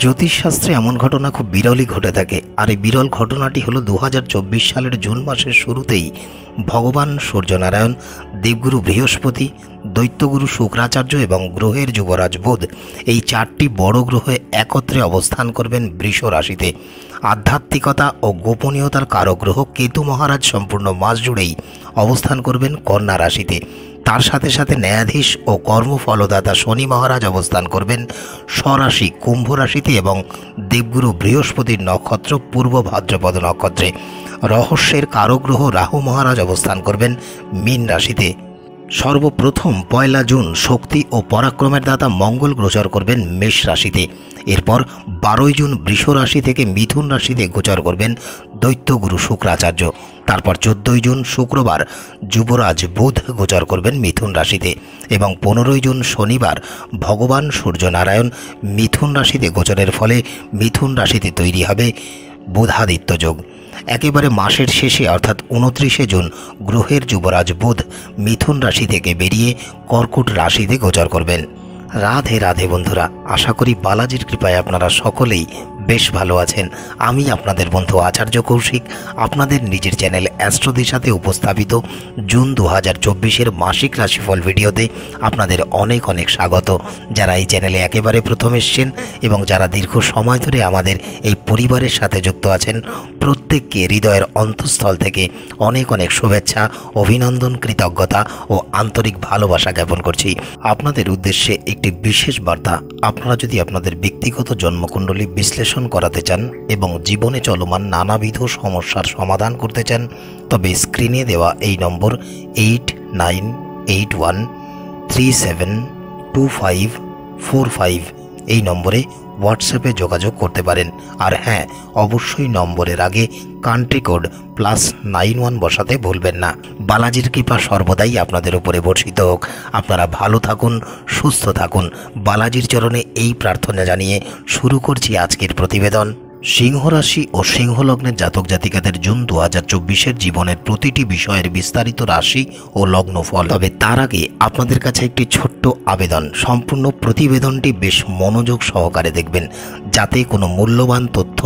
জ্যোতিষশাস্ত্রে এমন ঘটনা খুব বিরলই ঘটে থাকে। আর এই বিরল ঘটনাটি হলো দু হাজার চব্বিশ সালের জুন মাসের শুরুতেই ভগবান সূর্যনারায়ণ, দেবগুরু বৃহস্পতি, দৈত্যগুরু শুক্রাচার্য এবং গ্রহের যুবরাজ বুধ এই চারটি বড় গ্রহে একত্রে অবস্থান করবেন বৃষ রাশিতে। আধ্যাত্মিকতা ও গোপনীয়তার কারক গ্রহ কেতু মহারাজ সম্পূর্ণ মাস জুড়েই অবস্থান করবেন কন্যা রাশিতে। তার সাথে সাথে ন্যায়াধীশ ও কর্মফলদাতা শনি মহারাজ অবস্থান করবেন স্বরাশি কুম্ভ রাশিতে এবং দেবগুরু বৃহস্পতির নক্ষত্র পূর্ব ভাদ্রপদ নক্ষত্রে। রহস্যের কারগ্রহ রাহু মহারাজ অবস্থান করবেন মীন রাশিতে। সর্বপ্রথম পয়লা জুন শক্তি ও পরাক্রমের দাতা মঙ্গল গোচর করবেন মেষ রাশিতে। এরপর বারোই জুন বৃষ রাশি থেকে মিথুন রাশিতে গোচর করবেন দৈত্যগুরু শুক্রাচার্য। তারপর চোদ্দই জুন শুক্রবার যুবরাজ বুধ গোচর করবেন মিথুন রাশিতে এবং পনেরোই জুন শনিবার ভগবান সূর্যনারায়ণ মিথুন রাশিতে গোচরের ফলে মিথুন রাশিতে তৈরি হবে বুধাদিত্য যোগ। একেবারে মাসের শেষে অর্থাৎ উনত্রিশে জুন গ্রহের যুবরাজ বুধ মিথুন রাশি থেকে বেরিয়ে কর্কট রাশিতে গোচর করবেন। রাধে রাধে বন্ধুরা, আশা করি বালাজির কৃপায় আপনারা সকলেই বেশ ভালো আছেন। আমি আপনাদের বন্ধু আচার্য কৌশিক। আপনাদের নিজের চ্যানেল অ্যাস্ট্রোদের সাথে উপস্থাপিত জুন দু হাজার চব্বিশের মাসিক রাশিফল ভিডিওতে আপনাদের অনেক অনেক স্বাগত। যারা এই চ্যানেলে একেবারে প্রথম এসছেন এবং যারা দীর্ঘ সময় ধরে আমাদের এই পরিবারের সাথে যুক্ত আছেন, প্রত্যেককে হৃদয়ের অন্তঃস্থল থেকে অনেক অনেক শুভেচ্ছা, অভিনন্দন, কৃতজ্ঞতা ও আন্তরিক ভালোবাসা জ্ঞাপন করছি। আপনাদের উদ্দেশ্যে একটি বিশেষ বার্তা। আপনারা যদি আপনাদের ব্যক্তিগত জন্মকুণ্ডলী বিশ্লেষণ করাতে চান এবং জীবনে চলমান নানাবিধ সমস্যার সমাধান করতে চান, তবে স্ক্রিনে দেওয়া এই নম্বর eight nine eight one three seven two five four five এই নম্বরে হোয়াটসঅ্যাপে যোগাযোগ করতে পারেন। আর হ্যাঁ অবশ্যই নম্বরের আগে country code plus nine one বসাতে ভুলবেন না। বালাজির কৃপা সর্বদাই আপনাদের উপরে বর্ষিত হোক। আপনারা ভালো থাকুন, সুস্থ থাকুন। বালাজির চরণে এই প্রার্থনা জানিয়ে শুরু করছি আজকের প্রতিবেদন। সিংহ রাশি ও সিংহ লগ্নের জাতক জাতিকাদের জুন দু হাজার চব্বিশের জীবনের প্রতিটি বিষয়ের বিস্তারিত রাশি ও লগ্নফল তবে তার আগে আপনাদের কাছে একটি ছোট্ট আবেদন। সম্পূর্ণ প্রতিবেদনটি বেশ মনোযোগ সহকারে দেখবেন, যাতে কোনো মূল্যবান তথ্য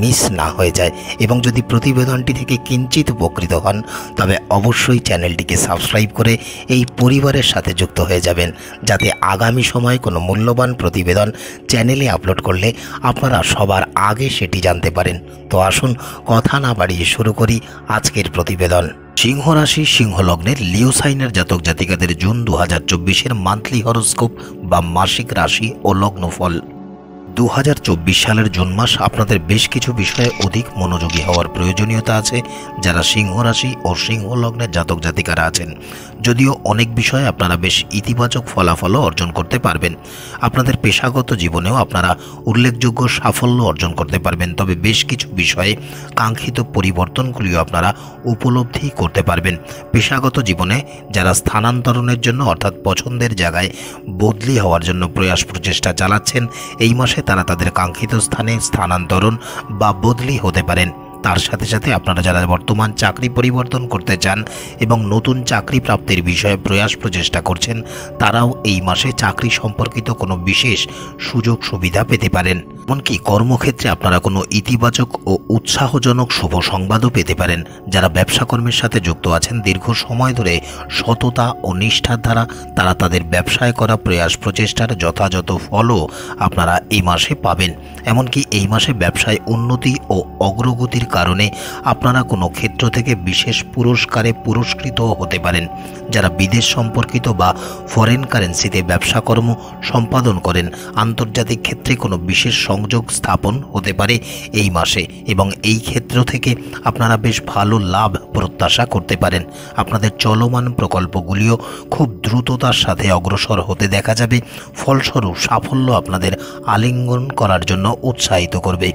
মিস না হয়ে যায় এবং যদি প্রতিবেদনটি থেকে কিঞ্চিত উপকৃত হন, তবে অবশ্যই চ্যানেলটিকে সাবস্ক্রাইব করে এই পরিবারের সাথে যুক্ত হয়ে যাবেন, যাতে আগামী সময়ে কোনো মূল্যবান প্রতিবেদন চ্যানেলে আপলোড করলে আপনারা সবার আগে সেটি জানতে পারেন। তো আসুন কথা না বাড়িয়ে শুরু করি আজকের প্রতিবেদন। সিংহ রাশি সিংহ লগ্নের জাতক জাতিকাদের জুন দু হাজার চব্বিশের মান্থলি হরোস্কোপ বা মাসিক রাশি ও লগ্নফল। দু হাজার চব্বিশ সালের জুন মাস আপনাদের বেশ কিছু বিষয়ে অধিক মনোযোগী হওয়ার প্রয়োজনীয়তা আছে, যারা সিংহ রাশি ও সিংহ লগ্নের জাতক জাতিকারা আছেন। যদিও অনেক বিষয়ে আপনারা বেশ ইতিবাচক ফলাফলও অর্জন করতে পারবেন। আপনাদের পেশাগত জীবনেও আপনারা উল্লেখযোগ্য সাফল্য অর্জন করতে পারবেন, তবে বেশ কিছু বিষয়ে কাঙ্ক্ষিত পরিবর্তনগুলিও আপনারা উপলব্ধি করতে পারবেন। পেশাগত জীবনে যারা স্থানান্তরণের জন্য অর্থাৎ পছন্দের জায়গায় বদলি হওয়ার জন্য প্রয়াস প্রচেষ্টা চালাচ্ছেন, এই মাসে তারা তাদের কাঙ্ক্ষিত স্থানে স্থানান্তরণ বা বদলি হতে পারেন। তার সাথে সাথে আপনারা যারা বর্তমান চাকরি পরিবর্তন করতে চান এবং নতুন চাকরি প্রাপ্তির বিষয়ে প্রয়াস প্রচেষ্টা করছেন, তারাও এই মাসে চাকরি সম্পর্কিত কোনো বিশেষ সুযোগ সুবিধা পেতে পারেন। এমনকি কর্মক্ষেত্রে আপনারা কোনো ইতিবাচক ও উৎসাহজনক শুভ সংবাদও পেতে পারেন। যারা ব্যবসা কর্মের সাথে যুক্ত আছেন, দীর্ঘ সময় ধরে সততা ও নিষ্ঠার দ্বারা তারা তাদের ব্যবসায় করা প্রয়াস প্রচেষ্টার যথাযথ ফলও আপনারা এই মাসে পাবেন। এমনকি এই মাসে ব্যবসায় উন্নতি ও অগ্রগতির কারণে আপনারা কোনো ক্ষেত্র থেকে বিশেষ পুরস্কারে পুরস্কৃত হতে পারেন, যারা বিদেশ সম্পর্কিত বা ফরেন কারেন্সিতে ব্যবসা কর্ম সম্পাদন করেন। আন্তর্জাতিক ক্ষেত্রে কোনো বিশেষ সংযোগ স্থাপন হতে পারে এই মাসে এবং এই ক্ষেত্র থেকে আপনারা বেশ ভালো লাভ প্রত্যাশা করতে পারেন। আপনাদের চলমান প্রকল্পগুলিও খুব দ্রুততার সাথে অগ্রসর হতে দেখা যাবে, ফলস্বরূপ সাফল্য আপনাদের আলিঙ্গন করার জন্য উৎসাহিত করবে।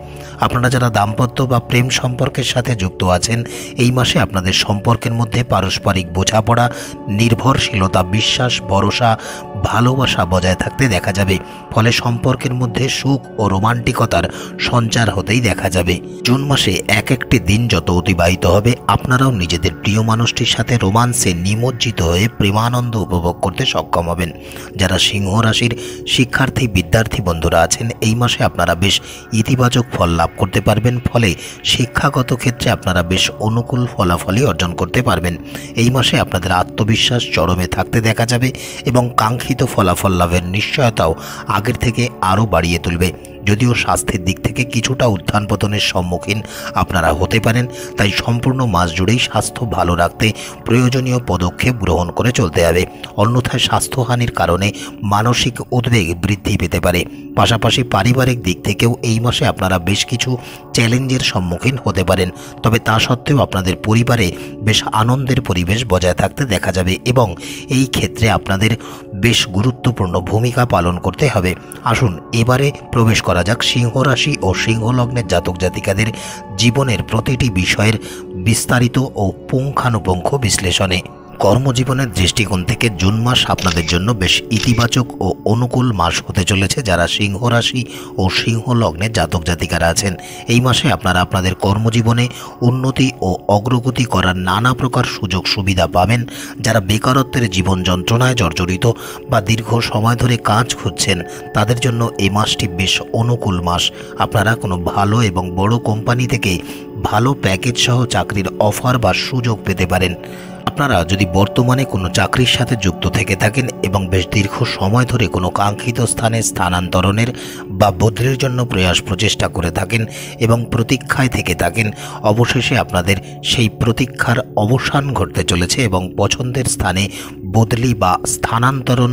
আপনারা যারা দাম্পত্য বা প্রেম সম্পর্কের সাথে যুক্ত আছেন। এই মাসে আপনাদের সম্পর্কের মধ্যে পারস্পরিক বোঝাপড়া নির্ভরশীলতা বিশ্বাস ভরসা ভালোবাসা বজায় থাকতে দেখা যাবে। ফলে সম্পর্কের মধ্যে সুখ ও রোমান্টিকতার সঞ্চার হতেই দেখা যাবে। জুন মাসে এক একটি দিন যত অতিবাহিত হবে, আপনারাও নিজেদের প্রিয় মানুষটির সাথে রোমান্সে নিমজ্জিত হয়ে প্রেমানন্দ উপভোগ করতে সক্ষম হবেন। যারা সিংহ রাশির শিক্ষার্থী, বিদ্যার্থী বন্ধুরা আছেন, এই মাসে আপনারা বেশ ইতিবাচক ফল লাভ করতে পারবেন। ফলে শিক্ষাগত ক্ষেত্রে আপনারা বেশ অনুকূল ফলাফলই অর্জন করতে পারবেন। এই মাসে আপনাদের আত্মবিশ্বাস চরমে থাকতে দেখা যাবে এবং কাঙ্ক্ষিত ফলাফল লাভের নিশ্চয়তাও আগের থেকে আরও বাড়িয়ে তুলবে। যদিও স্বাস্থ্যের দিক থেকে কিছুটা উত্থান পতনের সম্মুখীন আপনারা হতে পারেন, তাই সম্পূর্ণ মাস জুড়েই স্বাস্থ্য ভালো রাখতে প্রয়োজনীয় পদক্ষেপ গ্রহণ করে চলতে হবে। অন্যথায় স্বাস্থ্যহানির কারণে মানসিক উদ্বেগ বৃদ্ধি পেতে পারে। পাশাপাশি পারিবারিক দিক থেকেও এই মাসে আপনারা বেশ কিছু চ্যালেঞ্জের সম্মুখীন হতে পারেন, তবে তা সত্ত্বেও আপনাদের পরিবারে বেশ আনন্দের পরিবেশ বজায় থাকতে দেখা যাবে এবং এই ক্ষেত্রে আপনাদের বেশ গুরুত্বপূর্ণ ভূমিকা পালন করতে হবে। আসুন, এবারে প্রবেশ করা যাক সিংহ রাশি ও সিংহ লগ্নের জাতক জাতিকাদের জীবনের প্রতিটি বিষয়ের বিস্তারিত ও পুঙ্খানুপুঙ্খ বিশ্লেষণে। কর্মজীবনের দৃষ্টিকোণ থেকে জুন মাস আপনাদের জন্য বেশ ইতিবাচক ও অনুকূল মাস হতে চলেছে যারা সিংহ রাশি ও সিংহ লগ্নে জাতক জাতিকারা আছেন। এই মাসে আপনারা আপনাদের কর্মজীবনে উন্নতি ও অগ্রগতি করার নানা প্রকার সুযোগ সুবিধা পাবেন। যারা বেকারত্বের জীবন যন্ত্রণায় জর্জরিত বা দীর্ঘ সময় ধরে কাজ খুঁজছেন, তাদের জন্য এই মাসটি বেশ অনুকূল মাস। আপনারা কোনো ভালো এবং বড় কোম্পানি থেকে ভালো প্যাকেজ সহ চাকরির অফার বা সুযোগ পেতে পারেন। আপনারা যদি বর্তমানে কোনো চাকরির সাথে যুক্ত থেকে থাকেন এবং বেশ দীর্ঘ সময় ধরে কোনো কাঙ্ক্ষিত স্থানে স্থানান্তরণের বা বদলির জন্য প্রয়াস প্রচেষ্টা করে থাকেন এবং প্রতীক্ষায় থেকে থাকেন, অবশেষে আপনাদের সেই প্রতীক্ষার অবসান ঘটতে চলেছে এবং পছন্দের স্থানে বদলি বা স্থানান্তরণ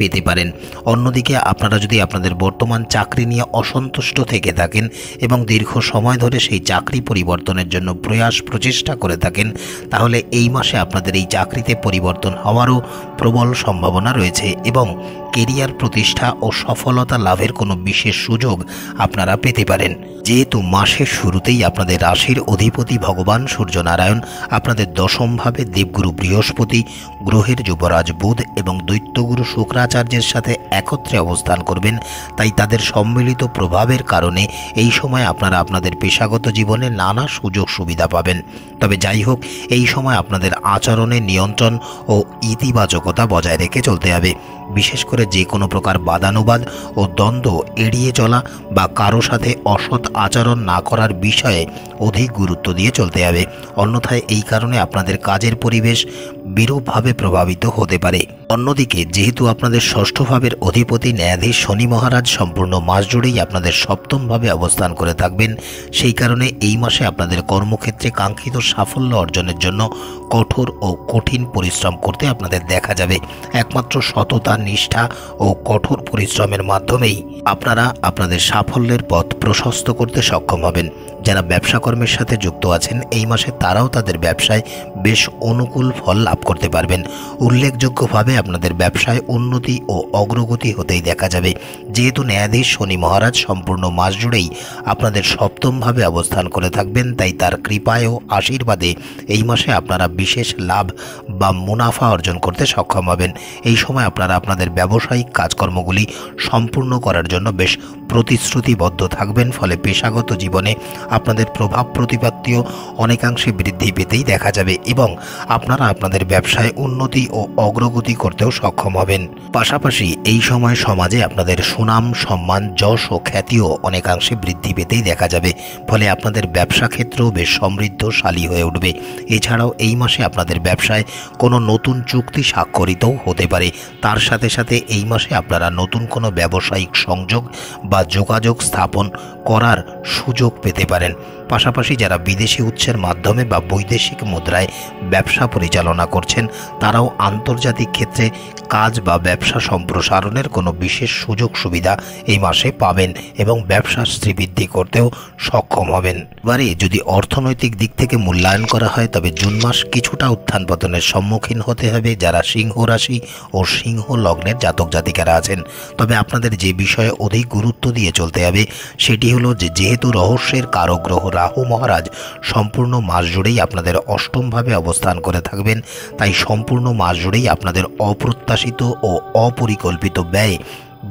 পেতে পারেন। অন্যদিকে আপনারা যদি আপনাদের বর্তমান চাকরি নিয়ে অসন্তুষ্ট থেকে থাকেন এবং দীর্ঘ সময় ধরে সেই চাকরি পরিবর্তনের জন্য প্রয়াস প্রচেষ্টা করে থাকেন, তাহলে এই মাসে আপনাদের এই চাকরিতে পরিবর্তন হওয়ারও প্রবল সম্ভাবনা রয়েছে এবং কেরিয়ার প্রতিষ্ঠা ও সফলতা লাভের কোনো বিশেষ সুযোগ আপনারা পেতে পারেন। যেহেতু মাসের শুরুতেই আপনাদের রাশির অধিপতি ভগবান সূর্যনারায়ণ, আপনাদের দশমভাবে দেবগুরু বৃহস্পতি গ্রহের যুবরাজ বুধ এবং দৈত্যগুরু শুক্রাচার্যের সাথে একত্রে অবস্থান করবেন। তাই তাদের সম্মিলিত প্রভাবের কারণে এই সময় আপনারা আপনাদের পেশাগত জীবনে নানা সুযোগ সুবিধা পাবেন। তবে যাই হোক, এই সময় আপনাদের আচরণে নিয়ন্ত্রণ ও ইতিবাচকতা বজায় রেখে চলতে হবে। বিশেষ করে যে কোনো প্রকার বাদানুবাদ ও দ্বন্দ্ব এড়িয়ে চলা বা কারও সাথে অসৎ আচরণ না করার বিষয়ে অধিক গুরুত্ব দিয়ে চলতে হবে। অন্যথায় এই কারণে আপনাদের কাজের পরিবেশ বিরূপভাবে প্রভাবিত হতে পারে। অন্যদিকে, যেহেতু আপনাদের ষষ্ঠ ভাবের অধিপতি ন্যায়াধীশ শনি মহারাজ সম্পূর্ণ মাস জুড়েই আপনাদের সপ্তমভাবে অবস্থান করে থাকবেন, সেই কারণে এই মাসে আপনাদের কর্মক্ষেত্রে কাঙ্ক্ষিত সাফল্য অর্জনের জন্য কঠোর ও কঠিন পরিশ্রম করতে আপনাদের দেখা যাবে। একমাত্র সততা নিষ্ঠা ও কঠোর পরিশ্রমের মাধ্যমেই আপনারা আপনাদের সাফল্যের পথ প্রশস্ত করতে সক্ষম হবেন। যারা ব্যবসা কর্মের সাথে যুক্ত আছেন, এই মাসে তারাও তাদের ব্যবসায় বেশ অনুকূল ফল লাভ করতে পারবেন। উল্লেখযোগ্যভাবে আপনাদের ব্যবসায় উন্নতি ও অগ্রগতি হতেই দেখা যাবে। যেহেতু ন্যায়াধীশ শনি মহারাজ সম্পূর্ণ মাস জুড়েই আপনাদের সপ্তমভাবে অবস্থান করে থাকবেন, তাই তার কৃপায় ও আশীর্বাদে এই মাসে আপনারা বিশেষ লাভ বা মুনাফা অর্জন করতে সক্ষম হবেন। এই সময় আপনারা আপনাদের ব্যবসায়িক কাজকর্মগুলি সম্পূর্ণ করার জন্য বেশ প্রতিশ্রুতিবদ্ধ থাকবেন, ফলে পেশাগত জীবনে আপনাদের প্রভাব প্রতিপত্তিও অনেকাংশে বৃদ্ধি পেতেই দেখা যাবে। এবং আপনারা আপনাদের ব্যবসায় উন্নতি ও অগ্রগতি করতেও সক্ষম হবেন। পাশাপাশি এই সময় সমাজে আপনাদের সুনাম, সম্মান, যশ ও খ্যাতিও অনেকাংশে বৃদ্ধি পেতেই দেখা যাবে। ফলে আপনাদের ব্যবসা ক্ষেত্রেও বেশ সমৃদ্ধশালী হয়ে উঠবে। এছাড়াও এই মাসে আপনাদের ব্যবসায় কোনো নতুন চুক্তি স্বাক্ষরিতও হতে পারে। তার সাথে সাথে এই মাসে আপনারা নতুন কোনো ব্যবসায়িক সংযোগ বা যোগাযোগ স্থাপন করার সুযোগ পেতে পারেন। পাশাপাশি যারা বিদেশি উৎসের মাধ্যমে বা বৈদেশিক মুদ্রায় ব্যবসা পরিচালনা করছেন, তারাও আন্তর্জাতিক ক্ষেত্রে কাজ বা ব্যবসা সম্প্রসারণের কোনো বিশেষ সুযোগ সুবিধা এই মাসে পাবেন এবং ব্যবসা শ্রীবৃদ্ধি করতেও সক্ষম হবেন। এবারে যদি অর্থনৈতিক দিক থেকে মূল্যায়ন করা হয়, তবে জুন মাস কিছুটা উত্থান পতনের সম্মুখীন হতে হবে যারা সিংহ রাশি ও সিংহ লগ্নের জাতক জাতিকারা আছেন। তবে আপনাদের যে বিষয়ে অধিক গুরুত্ব দিয়ে চলতে হবে, সেটি হলো যে যেহেতু রহস্যের কারগ্রহ রাহু মহারাজ সম্পূর্ণ মাস জুড়েই আপনাদের অষ্টমভাবে অবস্থান করে থাকবেন। তাই সম্পূর্ণ মাস জুড়েই আপনাদের অপ্রত্যাশিত ও অপরিকল্পিত ব্যয়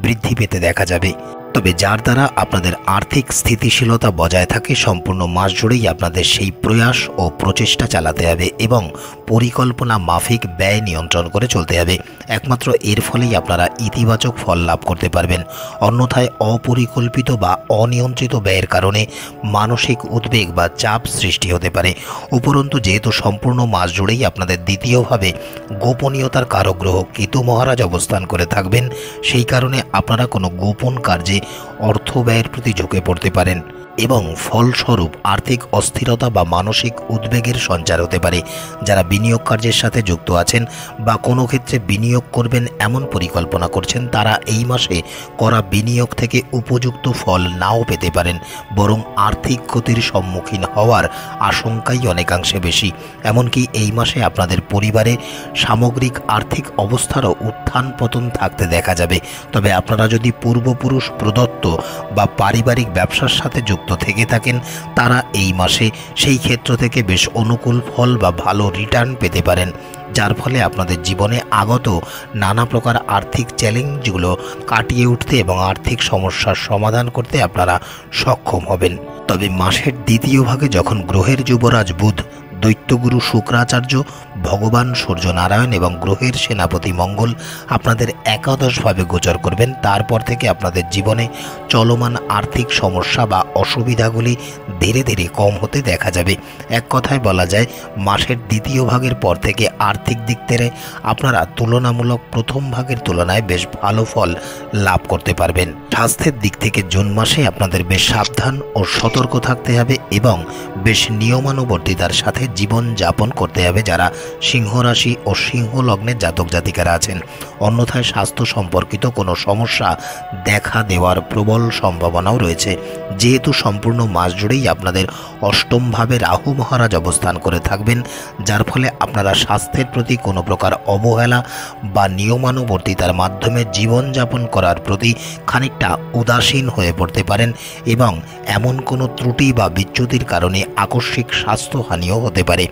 বৃদ্ধি পেতে দেখা যাবে। তবে যার দ্বারা আপনাদের আর্থিক স্থিতিশীলতা বজায় থাকে, সম্পূর্ণ মাস জুড়েই আপনাদের সেই প্রয়াস ও প্রচেষ্টা চালাতে হবে এবং পরিকল্পনা মাফিক ব্যয় নিয়ন্ত্রণ করে চলতে হবে। একমাত্র এর ফলেই আপনারা ইতিবাচক ফল লাভ করতে পারবেন। অন্যথায় অপরিকল্পিত বা অনিয়ন্ত্রিত ব্যয়ের কারণে মানসিক উদ্বেগ বা চাপ সৃষ্টি হতে পারে। উপরন্তু, যেহেতু সম্পূর্ণ মাস জুড়েই আপনাদের দ্বিতীয়ভাবে গোপনীয়তার কারগ্রহ কেতু মহারাজ অবস্থান করে থাকবেন, সেই কারণে আপনারা কোনো গোপন কার্যে অর্থ ব্যয়ের প্রতি ঝুঁকে পড়তে পারেন। এবং ফলস্বরূপ আর্থিক অস্থিরতা বা মানসিক উদ্বেগের সঞ্চার হতে পারে। যারা বিনিয়োগ কার্যের সাথে যুক্ত আছেন বা কোনো ক্ষেত্রে বিনিয়োগ করবেন এমন পরিকল্পনা করছেন, তারা এই মাসে করা বিনিয়োগ থেকে উপযুক্ত ফল নাও পেতে পারেন। বরং আর্থিক ক্ষতির সম্মুখীন হওয়ার আশঙ্কাই অনেকাংশে বেশি। এমনকি এই মাসে আপনাদের পরিবারে সামগ্রিক আর্থিক অবস্থারও উত্থান পতন থাকতে দেখা যাবে। তবে আপনারা যদি পূর্বপুরুষ প্রদত্ত বা পারিবারিক ব্যবসার সাথে যুক্ত থেকে থাকেন, তারা এই মাসে সেই ক্ষেত্র থেকে বেশ অনুকূল ফল বা ভালো রিটার্ন পেতে পারেন, যার ফলে আপনাদের জীবনে আগত নানা প্রকার আর্থিক চ্যালেঞ্জগুলো কাটিয়ে উঠতে এবং আর্থিক সমস্যার সমাধান করতে আপনারা সক্ষম হবেন। তবে মাসের দ্বিতীয় ভাগে যখন গ্রহের যুবরাজ বুধ, দৈত্যগুরু শুক্রাচার্য ভগবান সূর্যনারায়ণ এবং গ্রহের সেনাপতি মঙ্গল আপনাদের একাদশভাবে গোচর করবেন। তারপর থেকে আপনাদের জীবনে চলমান আর্থিক সমস্যা বা অসুবিধাগুলি ধীরে ধীরে কম হতে দেখা যাবে। এক কথায় বলা যায়, মাসের দ্বিতীয় ভাগের পর থেকে আর্থিক দিক থেকে আপনারা তুলনামূলক প্রথম ভাগের তুলনায় বেশ ভালো ফল লাভ করতে পারবেন। স্বাস্থ্যের দিক থেকে জুন মাসে আপনাদের বেশ সাবধান ও সতর্ক থাকতে হবে এবং বেশ নিয়মানুবর্তিতার সাথে জীবন যাপন করতে হবে যারা সিংহ রাশি ও সিংহ লগ্নের জাতক জাতিকারা আছেন। অন্যথায় স্বাস্থ্য সম্পর্কিত কোনো সমস্যা দেখা দেওয়ার প্রবল সম্ভাবনাও রয়েছে। যেহেতু সম্পূর্ণ মাস জুড়েই আপনাদের অষ্টমভাবে রাহু মহারাজ অবস্থান করে থাকবেন, যার ফলে আপনারা স্বাস্থ্যের প্রতি কোনো প্রকার অবহেলা বা নিয়মানুবর্তিতার মাধ্যমে জীবনযাপন করার প্রতি খানিকটা উদাসীন হয়ে পড়তে পারেন এবং এমন কোনো ত্রুটি বা বিচ্যুতির কারণে আকস্মিক স্বাস্থ্যহানিও হতে পারে।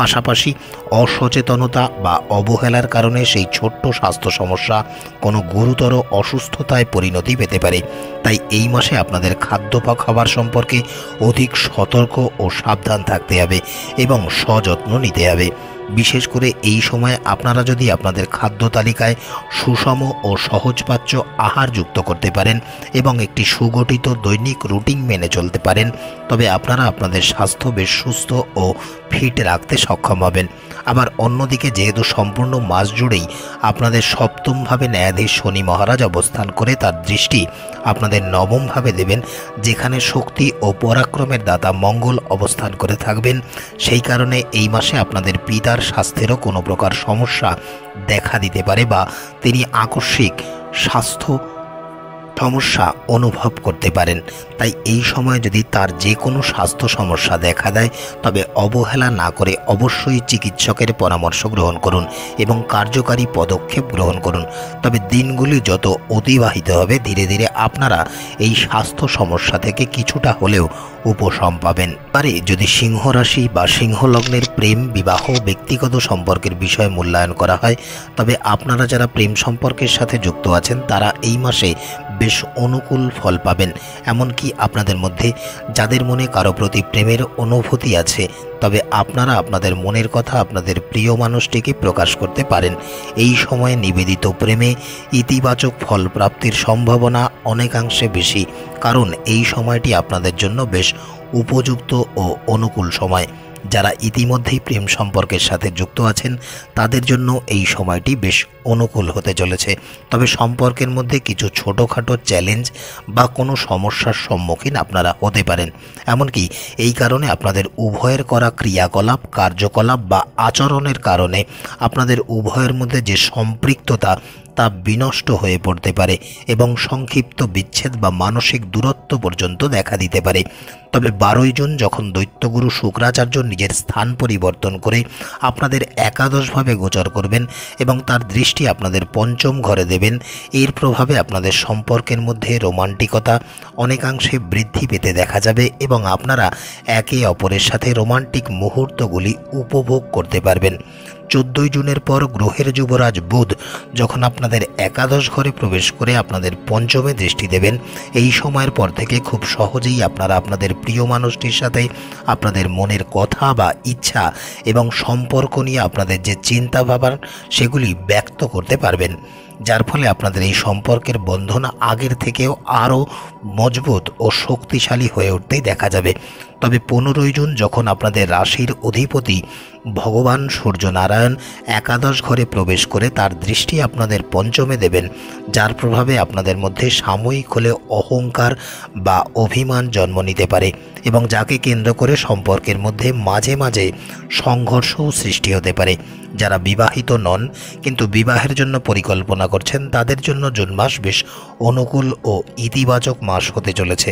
পাশাপাশি অসচেতনতা বা অবহেলার কারণে সেই ছোট্ট স্বাস্থ্য সমস্যা কোনো গুরুতর অসুস্থতায় পরিণতি পেতে পারে। তাই এই মাসে আপনাদের খাদ্য বা খাবার সম্পর্কে অধিক সতর্ক ও সাবধান থাকতে হবে এবং সযত্ন নিতে হবে। বিশেষ করে এই সময় আপনারা যদি আপনাদের খাদ্য তালিকায় সুষম ও সহজপাচ্য আহার যুক্ত করতে পারেন এবং একটি সুগঠিত দৈনিক রুটিন মেনে চলতে পারেন, তবে আপনারা আপনাদের স্বাস্থ্য বেশ সুস্থ ও ফিট রাখতে সক্ষম হবেন। আবার অন্যদিকে যেহেতু সম্পূর্ণ মাস জুড়েই আপনাদের সপ্তমভাবে ন্যায়াধীশ শনি মহারাজ অবস্থান করে, তার দৃষ্টি আপনাদের নবমভাবে দেবেন, যেখানে শক্তি ও পরাক্রমের দাতা মঙ্গল অবস্থান করে থাকবেন। সেই কারণে এই মাসে আপনাদের পিতার স্বাস্থ্যেরও কোনো প্রকার সমস্যা দেখা দিতে পারে বা তিনি আকস্মিক স্বাস্থ্য সমস্যা অনুভব করতে পারেন। তাই এই সময় যদি তার যে কোনো স্বাস্থ্য সমস্যা দেখা দেয়, তবে অবহেলা না করে অবশ্যই চিকিৎসকের পরামর্শ গ্রহণ করুন এবং কার্যকারী পদক্ষেপ গ্রহণ করুন। তবে দিনগুলি যত অতিবাহিত হবে, ধীরে ধীরে আপনারা এই স্বাস্থ্য সমস্যা থেকে কিছুটা হলেও উপশম পাবেন। পারে যদি সিংহ রাশি বা সিংহ লগ্নের প্রেম, বিবাহ, ব্যক্তিগত সম্পর্কের বিষয়ে মূল্যায়ন করা হয়, তবে আপনারা যারা প্রেম সম্পর্কের সাথে যুক্ত আছেন, তারা এই মাসে বেশ অনুকূল ফল পাবেন। এমনকি আপনাদের মধ্যে যাদের মনে কারও প্রতি প্রেমের অনুভূতি আছে, তবে আপনারা আপনাদের মনের কথা আপনাদের প্রিয় মানুষটিকে প্রকাশ করতে পারেন। এই সময়ে নিবেদিত প্রেমে ইতিবাচক ফল প্রাপ্তির সম্ভাবনা অনেকাংশে বেশি, কারণ এই সময়টি আপনাদের জন্য বেশ উপযুক্ত ও অনুকূল সময়। যারা ইতিমধ্যেই প্রেম সম্পর্কের সাথে যুক্ত আছেন, তাদের জন্য এই সময়টি বেশ অনুকূল হতে চলেছে। তবে সম্পর্কের মধ্যে কিছু ছোটোখাটো চ্যালেঞ্জ বা কোনো সমস্যার সম্মুখীন আপনারা হতে পারেন। এমনকি এই কারণে আপনাদের উভয়ের করা ক্রিয়াকলাপ, কার্যকলাপ বা আচরণের কারণে আপনাদের উভয়ের মধ্যে যে সম্পৃক্ততা তা বিনষ্ট হয়ে পড়তে পারে এবং সংক্ষিপ্ত বিচ্ছেদ বা মানসিক দূরত্ব পর্যন্ত দেখা দিতে পারে। তবে বারোই জুন যখন দৈত্যগুরু শুক্রাচার্য নিজের স্থান পরিবর্তন করে আপনাদের একাদশভাবে গোচর করবেন এবং তার দৃষ্টি আপনাদের পঞ্চম ঘরে দেবেন, এর প্রভাবে আপনাদের সম্পর্কের মধ্যে রোমান্টিকতা অনেকাংশে বৃদ্ধি পেতে দেখা যাবে এবং আপনারা একে অপরের সাথে রোমান্টিক মুহূর্তগুলি উপভোগ করতে পারবেন। চোদ্দই জুনের পর গ্রহের যুবরাজ বুধ যখন আপনাদের একাদশ ঘরে প্রবেশ করে আপনাদের পঞ্চমে দৃষ্টি দেবেন, এই সময়ের পর থেকে খুব সহজেই আপনারা আপনাদের প্রিয় মানুষটির সাথে আপনাদের মনের কথা বা ইচ্ছা এবং সম্পর্ক নিয়ে আপনাদের যে চিন্তা ভাবনা সেগুলি ব্যক্ত করতে পারবেন। যার ফলে আপনাদের এই সম্পর্কের বন্ধন আগের থেকেও আরও মজবুত ও শক্তিশালী হয়ে উঠতেই দেখা যাবে। তবে পনেরোই জুন যখন আপনাদের রাশির অধিপতি ভগবান সূর্যনারায়ণ একাদশ ঘরে প্রবেশ করে তার দৃষ্টি আপনাদের পঞ্চমে দেবেন, যার প্রভাবে আপনাদের মধ্যে সাময়িক হলে অহংকার বা অভিমান জন্ম নিতে পারে এবং যাকে কেন্দ্র করে সম্পর্কের মধ্যে মাঝে মাঝে সংঘর্ষও সৃষ্টি হতে পারে। যারা বিবাহিত নন, কিন্তু বিবাহের জন্য পরিকল্পনা করছেন, তাদের জন্য জুন মাস বেশ অনুকূল ও ইতিবাচক মাস হতে চলেছে।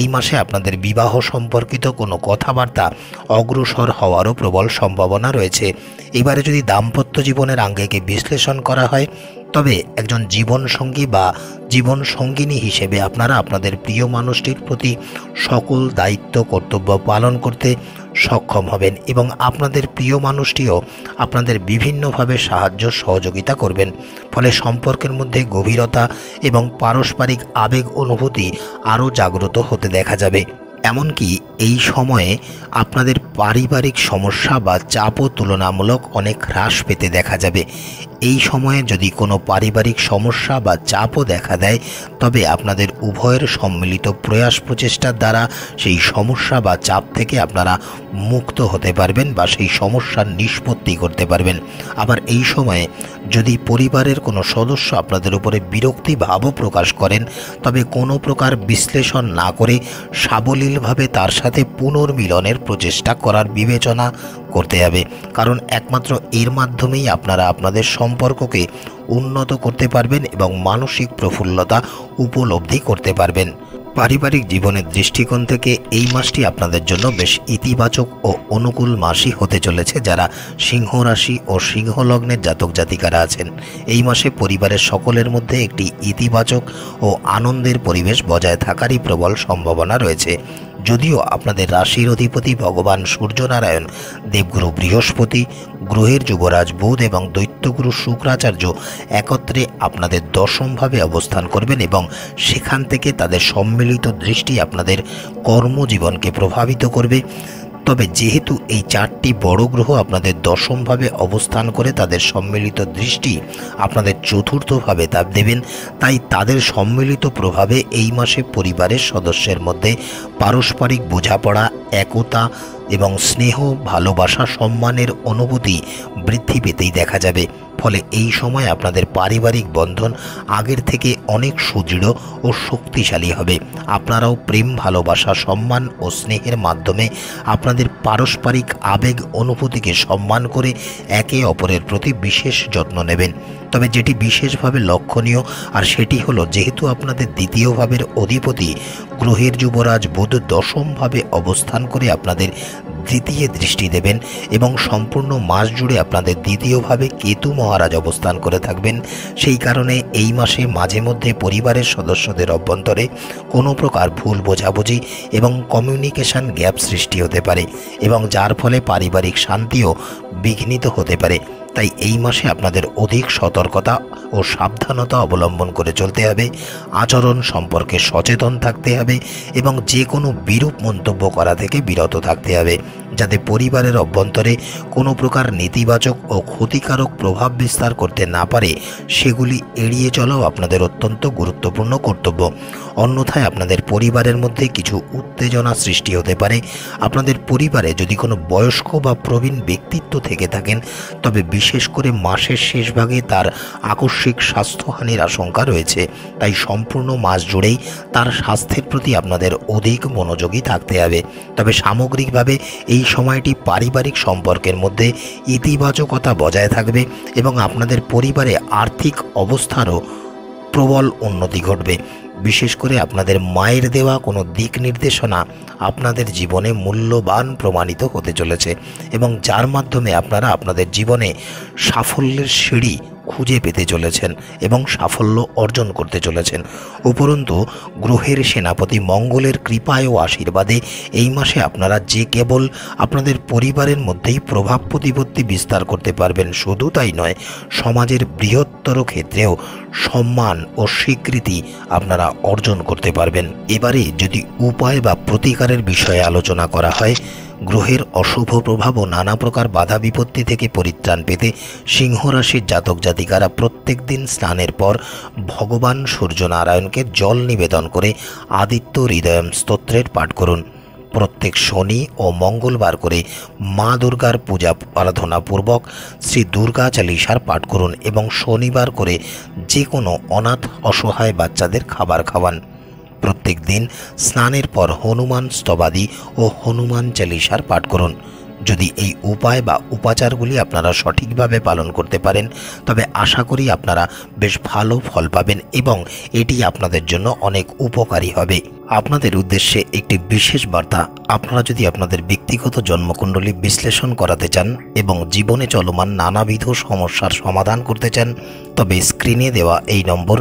এই মাসে আপনাদের বিবাহ সম্পর্কিত কোনো কথাবার্তা অগ্রসর হওয়ারও প্রবল সম্ভাবনা রয়েছে। এবারে যদি দাম্পত্য জীবনের আঙ্গেকে বিশ্লেষণ করা হয়, তবে একজন জীবনসঙ্গী বা জীবন সঙ্গিনী হিসেবে আপনারা আপনাদের প্রিয় মানুষটির প্রতি সকল দায়িত্ব, কর্তব্য পালন করতে সক্ষম হবেন এবং আপনাদের প্রিয় মানুষটিও আপনাদের বিভিন্নভাবে সাহায্য সহযোগিতা করবেন। ফলে সম্পর্কের মধ্যে গভীরতা এবং পারস্পরিক আবেগ অনুভূতি আরও জাগ্রত হতে দেখা যাবে। এমনকি এই সময়ে আপনাদের পারিবারিক সমস্যা বা চাপও তুলনামূলক অনেক হ্রাস পেতে দেখা যাবে। এই সময়ে যদি কোনো পারিবারিক সমস্যা বা চাপও দেখা দেয়, তবে আপনাদের উভয়ের সম্মিলিত প্রয়াস প্রচেষ্টার দ্বারা সেই সমস্যা বা চাপ থেকে আপনারা মুক্ত হতে পারবেন বা সেই সমস্যার নিষ্পত্তি করতে পারবেন। আবার এই সময়ে যদি পরিবারের কোনো সদস্য আপনাদের উপরে বিরক্তি ভাবও প্রকাশ করেন, তবে কোনো প্রকার বিশ্লেষণ না করে সাবলীলভাবে তার সাথে পুনর্মিলনের প্রচেষ্টা করার বিবেচনা করতে হবে। কারণ একমাত্র এর মাধ্যমেই আপনারা আপনাদের সম্পর্ককে উন্নত করতে পারবেন এবং মানসিক প্রফুল্লতা উপলব্ধি করতে পারবেন। পারিবারিক জীবনের দৃষ্টিকোণ থেকে এই মাসটি আপনাদের জন্য বেশ ইতিবাচক ও অনুকূল মাসই হতে চলেছে যারা সিংহ রাশি ও সিংহ লগ্নের জাতক জাতিকারা আছেন। এই মাসে পরিবারের সকলের মধ্যে একটি ইতিবাচক ও আনন্দের পরিবেশ বজায় থাকারই প্রবল সম্ভাবনা রয়েছে। যদিও আপনাদের রাশির অধিপতি ভগবান সূর্যনারায়ণ, দেবগুরু বৃহস্পতি, গ্রহের যুবরাজ বুধ এবং দৈত্যগুরু শুক্রাচার্য একত্রে আপনাদের দশমভাবে অবস্থান করবেন এবং সেখান থেকে তাদের সম্মিলিত দৃষ্টি আপনাদের কর্মজীবনকে প্রভাবিত করবে। তবে যেহেতু এই চারটি বড় গ্রহ আপনাদের দশমভাবে অবস্থান করে তাদের সম্মিলিত দৃষ্টি আপনাদের চতুর্থভাবে তাপ দেবেন, তাই তাদের সম্মিলিত প্রভাবে এই মাসে পরিবারের সদস্যের মধ্যে পারস্পরিক বোঝাপড়া, একতা এবং স্নেহ, ভালোবাসা, সম্মানের অনুভূতি বৃদ্ধি পেতেই দেখা যাবে। ফলে এই সময় আপনাদের পারিবারিক বন্ধন আগের থেকে অনেক সুদৃঢ় ও শক্তিশালী হবে। আপনারাও প্রেম, ভালোবাসা, সম্মান ও স্নেহের মাধ্যমে আপনাদের পারস্পরিক আবেগ অনুভূতিকে সম্মান করে একে অপরের প্রতি বিশেষ যত্ন নেবেন। তবে যেটি বিশেষভাবে লক্ষণীয়, আর সেটি হলো যেহেতু আপনাদের দ্বিতীয় ভাবের অধিপতি, গ্রহের যুবরাজ বুধ দশমভাবে অবস্থান করে আপনাদের দ্বিতীয় দৃষ্টি দেবেন এবং সম্পূর্ণ মাস জুড়ে আপনাদের দ্বিতীয়ভাবে কেতু মহারাজ অবস্থান করে থাকবেন। সেই কারণে এই মাসে মাঝে মধ্যে পরিবারের সদস্যদের অভ্যন্তরে কোনো প্রকার ভুল বোঝাবুঝি এবং কমিউনিকেশন গ্যাপ সৃষ্টি হতে পারে এবং যার ফলে পারিবারিক শান্তিও বিঘ্নিত হতে পারে। তাই এই মাসে আপনাদের অধিক সতর্কতা ও সাবধানতা অবলম্বন করে চলতে হবে, আচরণ সম্পর্কে সচেতন থাকতে হবে এবং যে কোনো বিরূপ মন্তব্য করা থেকে বিরত থাকতে হবে। যাতে পরিবারের অভ্যন্তরে কোনো প্রকার নেতিবাচক ও ক্ষতিকারক প্রভাব বিস্তার করতে না পারে, সেগুলি এড়িয়ে চলাও আপনাদের অত্যন্ত গুরুত্বপূর্ণ কর্তব্য। অন্যথায় আপনাদের পরিবারের মধ্যে কিছু উত্তেজনা সৃষ্টি হতে পারে। আপনাদের পরিবারে যদি কোনো বয়স্ক বা প্রবীণ ব্যক্তিত্ব থেকে থাকেন, তবে বিশেষ করে মাসের শেষ ভাগে তার আকস্মিক স্বাস্থ্যহানির আশঙ্কা রয়েছে। তাই সম্পূর্ণ মাস জুড়েই তার স্বাস্থ্যের প্রতি আপনাদের অধিক মনোযোগী থাকতে হবে। তবে সামগ্রিকভাবে এই সময়টি পারিবারিক সম্পর্কের মধ্যে ইতিবাচকতা বজায় থাকবে এবং আপনাদের পরিবারে আর্থিক অবস্থারও প্রবল উন্নতি ঘটবে। বিশেষ করে আপনাদের মায়ের দেওয়া কোনো দিক নির্দেশনা আপনাদের জীবনে মূল্যবান প্রমাণিত হতে চলেছে এবং যার মাধ্যমে আপনারা আপনাদের জীবনে সাফল্যের সিঁড়ি খুঁজে পেতে চলেছেন এবং সাফল্য অর্জন করতে চলেছেন। উপরন্তু, গ্রহের সেনাপতি মঙ্গলের কৃপায় ও আশীর্বাদে এই মাসে আপনারা যে কেবল আপনাদের পরিবারের মধ্যেই প্রভাব প্রতিপত্তি বিস্তার করতে পারবেন, শুধু তাই নয়, সমাজের বৃহত্তর ক্ষেত্রেও সম্মান ও স্বীকৃতি আপনারা অর্জন করতে পারবেন। এবারে যদি উপায় বা প্রতিকারের বিষয়ে আলোচনা করা হয় গ্রহের অশুভ প্রভাব ও নানা প্রকার বাধা বিপত্তি থেকে পরিত্রাণ পেতে সিংহ রাশির জাতক জাতিকারা প্রত্যেক দিন স্নানের পর ভগবান সূর্যনারায়ণকে জল নিবেদন করে আদিত্য হৃদয়ম স্তোত্রের পাঠ করুন। প্রত্যেক শনি ও মঙ্গলবার করে মা দুর্গার পূজা আরাধনা পূর্বক শ্রী দুর্গা চালিসার পাঠ করুন এবং শনিবার করে যে কোনো অনাথ অসহায় বাচ্চাদের খাবার খাওয়ান। প্রত্যেক দিন স্নানের পর হনুমান স্তবাদি ও হনুমান চালিসার পাঠ করুন। যদি এই উপায় বা উপাচারগুলি আপনারা সঠিকভাবে পালন করতে পারেন, তবে আশা করি আপনারা বেশ ভালো ফল পাবেন এবং এটি আপনাদের জন্য অনেক উপকারী হবে। আপনাদের উদ্দেশ্যে একটি বিশেষ বার্তা, আপনারা যদি আপনাদের ব্যক্তিগত জন্মকুণ্ডলী বিশ্লেষণ করাতে চান এবং জীবনে চলমান নানাবিধ সমস্যার সমাধান করতে চান, তবে স্ক্রিনে দেওয়া এই নম্বর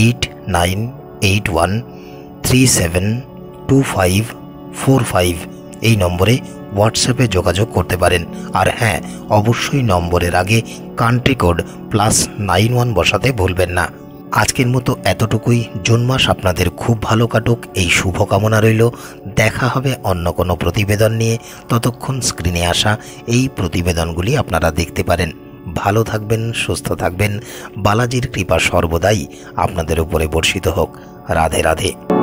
eight nine eight one three seven two five four five এই নম্বরে হোয়াটসঅ্যাপে যোগাযোগ করতে পারেন। আর হ্যাঁ অবশ্যই নম্বরের আগে country code plus nine one বসাতে ভুলবেন না। আজকের মতো এতটুকুই। জুন মাস আপনাদের খুব ভালো কাটুক। এই শুভকামনা রইল। দেখা হবে অন্য কোনো প্রতিবেদন নিয়ে। ততক্ষণ স্ক্রিনে আসা এই প্রতিবেদনগুলি আপনারা দেখতে পারেন। ভালো থাকবেন, সুস্থ থাকবেন। বালাজির কৃপা সর্বদাই আপনাদের উপরে বর্ষিত হোক। রাধে রাধে।